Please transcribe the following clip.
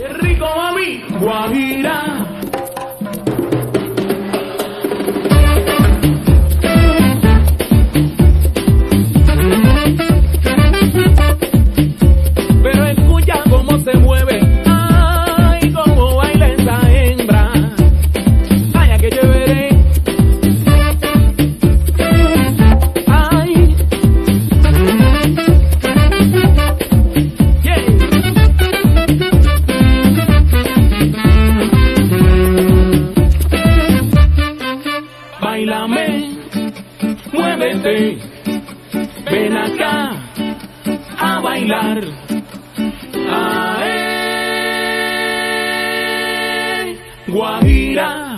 Qué rico, mami. Guajira. Bailame, muévete, ven acá a bailar. Ae, Guajira.